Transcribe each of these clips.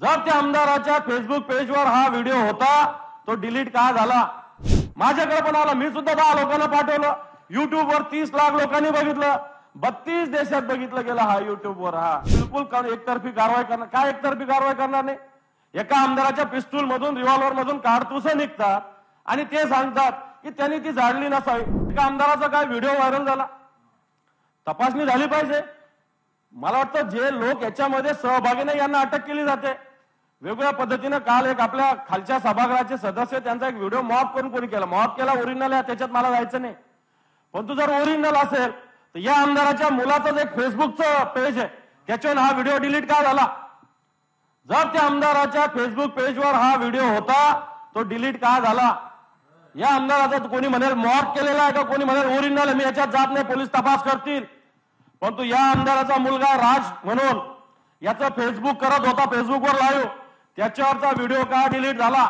जर त्या आमदाराच्या फेसबुक पेजवर हा व्हिडिओ होता तो डिलीट का झाला? माझ्याकडे पण आला. मी सुद्धा दहा लोकांना पाठवलं. युट्यूबवर तीस लाख लोकांनी बघितलं. बत्तीस देशात बघितलं गेलं हा युट्यूबवर हा. बिलकुल एकतर्फी कारवाई करणार काय एकतर्फी कारवाई करणार नाही? एका आमदाराच्या पिस्तूल मधून रिव्हॉल्वर मधून काडतुस निघतात आणि ते सांगतात की त्यांनी ती झाडली नसावी. एका आमदाराचा काय व्हिडिओ व्हायरल झाला? तपासणी झाली पाहिजे. मला वाटतं जे लोक याच्यामध्ये सहभागी नाही यांना अटक केली जाते वेगवेगळ्या पद्धतीनं काल एक आपल्या खालच्या सभागृहाचे सदस्य त्यांचा एक व्हिडिओ मॉप करून कोणी केला. मॉप केला ओरिजिनल आहे त्याच्यात मला जायचं नाही. परंतु जर ओरिजिनल असेल तर या आमदाराच्या मुलाचं एक फेसबुकचं पेज आहे त्याच्यावर हा व्हिडिओ डिलीट का झाला? जर त्या आमदाराच्या फेसबुक पेजवर हा व्हिडिओ होता तो डिलीट का झाला? या आमदाराचा कोणी म्हणेल मॉप केलेला आहे का? कोणी म्हणेल ओरिजिनल मी याच्यात जात नाही पोलीस तपास करतील. परंतु या आमदाराचा मुलगा राज म्हणून याचा फेसबुक करत होता फेसबुकवर लाईव्ह. त्याच्यावरचा व्हिडिओ का डिलीट झाला?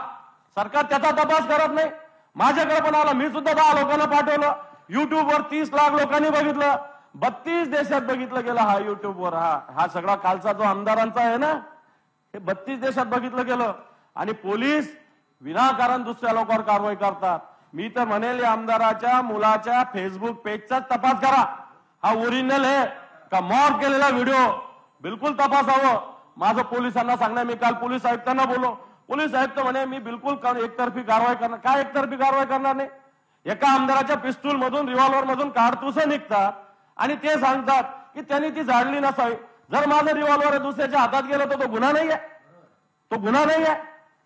सरकार त्याचा तपास करत नाही. माझ्याकडे पण आला मी सुद्धा दहा लोकांना पाठवलं. युट्यूबवर तीस लाख लोकांनी बघितलं. बत्तीस देशात बघितलं गेलं हा युट्यूबवर हा हा सगळा कालचा जो आमदारांचा आहे ना हे बत्तीस देशात बघितलं गेलं. आणि पोलीस विनाकारण दुसऱ्या लोकांवर कारवाई करतात. मी तर म्हणेल या आमदाराच्या मुलाच्या फेसबुक पेजचाच तपास करा. हा ओरिजिनल आहे का? मॉर्क केलेला व्हिडिओ बिलकुल तपासावं. माझं पोलिसांना सांगणं मी काल पोलीस आयुक्तांना बोललो. पोलीस आयुक्त म्हणे मी बिलकुल एकतर्फी कारवाई करणार काय एकतर्फी कारवाई करणार नाही? एका आमदाराच्या पिस्तूल मधून रिव्हॉल्वर मधून काडतुस निघतात आणि ते सांगतात की त्यांनी ती झाडली नसावी. जर माझं रिव्हॉल्वर दुसऱ्याच्या हातात गेलं तर तो गुन्हा नाही आहे तो गुन्हा नाही आहे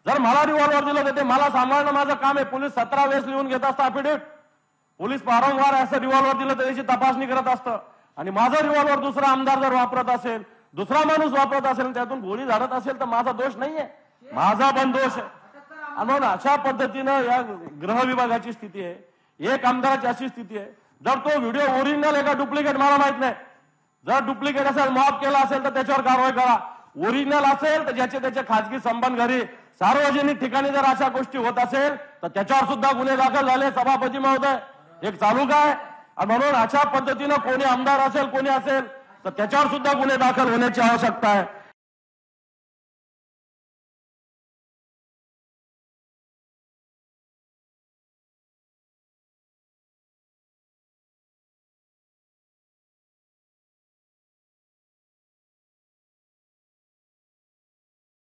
जर मला रिव्हॉल्वर दिलं तर ते मला सांभाळणं माझं काम आहे. पोलीस सतरा वेळेस लिहून घेत असतं अफिडेव्हिट पोलीस वारंवार असं रिव्हॉल्वर दिलं तर त्याची तपासणी करत असतं. आणि माझं रिव्हॉल्वर दुसरा आमदार जर वापरत असेल दुसरा माणूस वापरत असेल त्यातून गोळी झाडत असेल तर माझा दोष नाहीये. माझा पण दोष आहे. म्हणून अशा पद्धतीनं या गृह विभागाची स्थिती आहे. एक आमदाराची अशी स्थिती आहे. जर तो व्हिडिओ ओरिजिनल आहे का डुप्लिकेट मला माहीत नाही. जर डुप्लिकेट असेल मॉब केला असेल तर त्याच्यावर कारवाई करा. ओरिजिनल असेल तर ज्याचे त्याचे खाजगी संबंध घरी. सार्वजनिक ठिकाणी जर अशा गोष्टी होत असेल तर त्याच्यावर सुद्धा गुन्हे दाखल झाले. सभापती महोदय एक चालू काय? म्हणून अशा पद्धतीनं कोणी आमदार असेल कोणी असेल तर त्याच्यावर सुद्धा गुन्हे दाखल होण्याची आवश्यकता आहे.